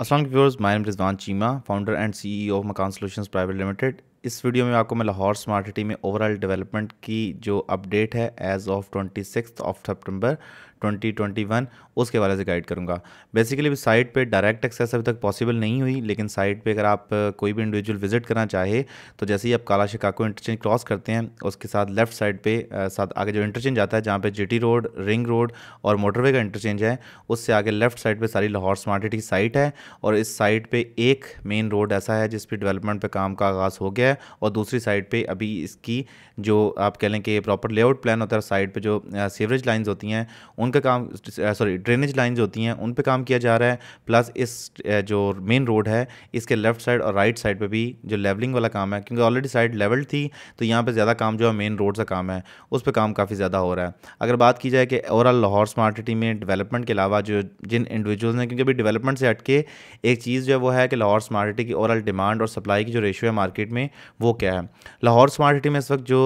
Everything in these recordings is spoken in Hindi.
Assalamu viewers, my name is Rizwan Chima, founder and CEO of Makan Solutions Private Limited. इस वीडियो में आपको मैं लाहौर स्मार्ट सिटी में ओवरऑल डेवलपमेंट की जो अपडेट है as of twenty six of सितंबर 2021 उसके बारे से गाइड करूँगा। बेसिकली साइट पे डायरेक्ट एक्सेस अभी तक पॉसिबल नहीं हुई, लेकिन साइट पे अगर आप कोई भी इंडिविजुअल विज़िट करना चाहे तो जैसे ही आप काला शिकाको इंटरचेंज क्रॉस करते हैं, उसके साथ लेफ़्ट साइड पे साथ आगे जो इंटरचेंज आता है, जहाँ पे जीटी रोड रिंग रोड और मोटरवे का इंटरचेंज है, उससे आगे लेफ़्ट साइड पर सारी लाहौर स्मार्ट सिटी साइट है, और इस साइट पर एक मेन रोड ऐसा है जिस पर डेवलपमेंट पर काम का आगाज़ हो गया है। और दूसरी साइड पर अभी इसकी जो आप कह लें कि प्रॉपर लेआउट प्लान होता है साइड पर जो सीवरेज लाइन्स होती हैं, उनका काम सॉरी ड्रेनेज लाइंस होती हैं, उन पे काम किया जा रहा है। प्लस इस जो मेन रोड है, इसके लेफ़्ट साइड और राइट साइड पर भी जो लेवलिंग वाला काम है, क्योंकि ऑलरेडी साइड लेवल थी तो यहाँ पर ज़्यादा काम जो है मेन रोड का काम है, उस पर काम काफ़ी ज़्यादा हो रहा है। अगर बात की जाए कि ओवरऑल लाहौर स्मार्ट सिटी में डेवलपमेंट के अलावा जो, जिन इंडिविजुअल्स हैं, क्योंकि अभी डेवलपमेंट से हटके एक चीज़ जो है, वो है कि लाहौर स्मार्ट सिटी की ओवरऑल डिमांड और सप्लाई की जो रेशियो है मार्केट में वो क्या है? लाहौर स्मार्ट सिटी में इस वक्त जो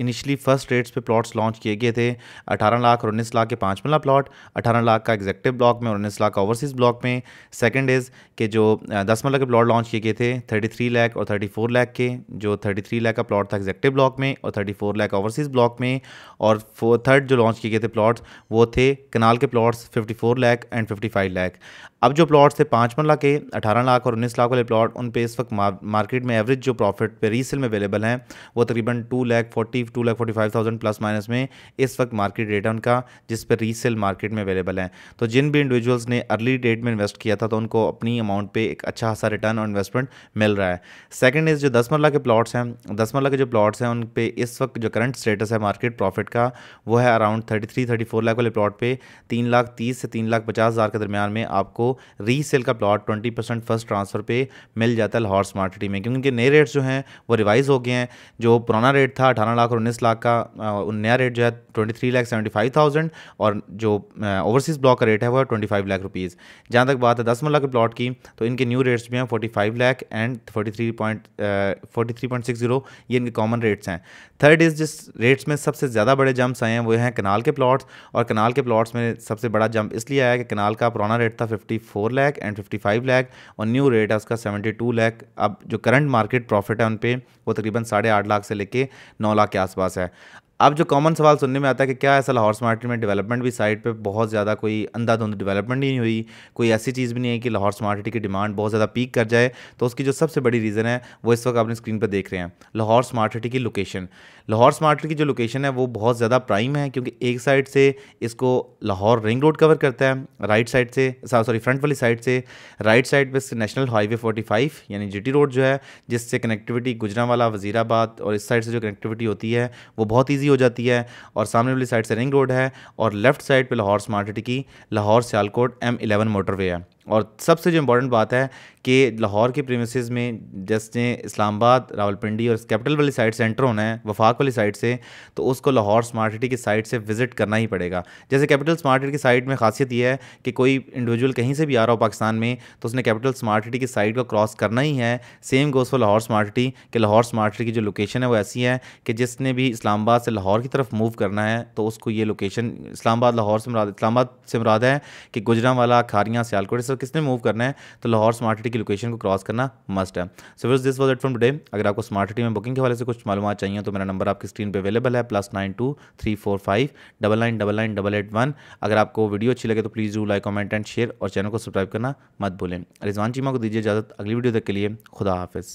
इनिशली फ़र्स्ट रेट्स पे प्लॉट्स लॉन्च किए गए थे, अठारह लाख और उन्नीस लाख के पाँच मरला प्लॉट अठारह लाख का एग्जेक्टिव ब्लॉक में और उन्नीस लाख का ओवरसीज़ ब्लॉक में। सेकेंड इज़ के जो दस मरला के प्लॉट लॉन्च किए गए थे थर्टी थ्री लाख और थर्टी फोर लाख के, जो थर्टी थ्री लाख का प्लॉट था एग्जेक्टिव ब्लॉक में और thirty four lakh overseas block में। और थर्ड जो लॉन्च किए गए थे प्लॉट्स वो थे कनाल के plots fifty four lakh and fifty five lakh. अब जो प्लॉट्स थे पाँच मरला के, अठारह लाख और उन्नीस लाख वाले प्लॉट, उन पे इस वक्त मार्केट में एवरेज जो प्रॉफिट पे रीसेल में अवेलेबल हैं, वो तकरीबन two lakh forty two lakh forty five thousand plus minus में इस वक्त मार्केट रेट है उनका, जिस पर रीसेल मार्केट में अवेलेबल है। तो जिन भी इंडिविजुअल्स ने अर्ली डेट में इन्वेस्ट किया था तो उनको अपनी अमाउंट पर एक अच्छा खासा रिटर्न और इन्वेस्टमेंट मिल रहा है। सेकेंड इज़ जो दस मरला के प्लॉट्स हैं, दस मरला के जो प्लॉट्स हैं, उन पे इस वक्त जो करंट स्टेटस है मार्केट प्रॉफिट का, वो है around thirty three thirty four lakh वाले प्लॉट पे तीन लाख तीस से तीन लाख पचास हज़ार के दरमियान में आपको रीसेल का plot twenty percent first transfer पे मिल जाता है लाहौर स्मार्ट सिटी में। क्योंकि उनके नए रेट्स जो हैं, वो रिवाइज़ हो गए हैं। जो पुराना रेट था, अठारह लाख और उन्नीस लाख का नया रेट जो है twenty three lakh seventy five thousand और जो ओवरसीज़ ब्लॉक का रेट है, वो ट्वेंटी फाइव लाख रुपीज़ जहाँ तक बात है दस मल्ला के प्लॉट की तो इनके न्यू रेट्स भी हैं forty five lakh and forty three point forty three point six zero ये इनके कॉमन रेट्स हैं। थर्ड इज़ जिस रेट्स में सबसे ज़्यादा बड़े जंप्स आए हैं, वो हैं कनाल के प्लॉट्स और कनाल के प्लॉट्स में सबसे बड़ा जंप इसलिए आया कि कनाल का पुराना रेट था fifty four lakh and fifty five lakh और न्यू रेट है उसका सेवेंटी टू लैख। अब जो करंट मार्केट प्रॉफिट है उन पर वो तकरीबन साढ़े आठ लाख से लेके नौ लाख के आसपास है। अब जो कॉमन सवाल सुनने में आता है कि क्या ऐसा लाहौर स्मार्ट सिटी में डेवलपमेंट भी साइड पे बहुत ज़्यादा कोई अंधाधुंध डेवलपमेंट नहीं हुई? कोई ऐसी चीज़ भी नहीं है कि लाहौर स्मार्ट सिटी की डिमांड बहुत ज़्यादा पीक कर जाए? तो उसकी जो सबसे बड़ी रीज़न है, वो इस वक्त अपनी स्क्रीन पर देख रहे हैं, लाहौर स्मार्ट सिटी की लोकेशन लाहौर स्मार्ट सिटी की जो लोकेशन है, वो बहुत ज़्यादा प्राइम है क्योंकि एक साइड से इसको लाहौर रिंग रोड कवर करता है राइट साइड से सॉरी फ्रंट वाली साइड से राइट साइड पर नेशनल हाईवे फोर्टी यानी जीटी रोड जो है, जिससे कनेक्टिविटी गुजरा गुजरावाला, वजीराबाद और इस साइड से जो कनेक्टिविटी होती है, वो बहुत ईजी हो जाती है और सामने वाली साइड से रिंग रोड है और लेफ़्ट साइड पे लाहौर स्मार्ट सिटी की Lahore Sialkot M eleven motorway है। और सबसे जो इम्पोर्टेंट बात है कि लाहौर के प्रीमिसेस में जैसे इस्लामाबाद, रावलपिंडी और कैपिटल वाली साइड से एंटर होना है, वफाक वाली साइड से तो उसको लाहौर स्मार्ट सिटी की साइड से विज़िट करना ही पड़ेगा। जैसे कैपिटल स्मार्ट सिटी की साइड में खासियत यह है कि कोई इंडिविजुअल कहीं से भी आ रहा हो पाकिस्तान में तो उसने कैपिटल स्मार्ट सिटी की साइड को क्रॉस करना ही है। Same goes for Lahore smart city कि लाहौर स्मार्ट सिटी की जो लोकेशन है वो ऐसी है कि जिसने भी इस्लामाबाद से लाहौर की तरफ़ मूव करना है तो उसको ये लोकेशन इस्लामाबाद, लाहौर से मुराद, इस्लामाबाद से मुराद है कि गुजरा वाला खारियाँ, सियालकोट किसने मूव करना है तो लाहौर स्मार्ट सिटी की लोकेशन को क्रॉस करना मस्ट है। सो फिर this was it from today अगर आपको स्मार्ट सिटी में बुकिंग के वाले से कुछ मालूम चाहिए तो मेरा नंबर आपकी स्क्रीन पर अवेलेबल है plus nine two three four five double nine double nine double eight one अगर आपको वीडियो अच्छी लगे तो please do like comment and share और चैनल को सब्सक्राइब करना मत भूलें। रिजवान चीमा को दीजिए इजाज़त। अगली वीडियो तक के लिए खुदा हाफिज़।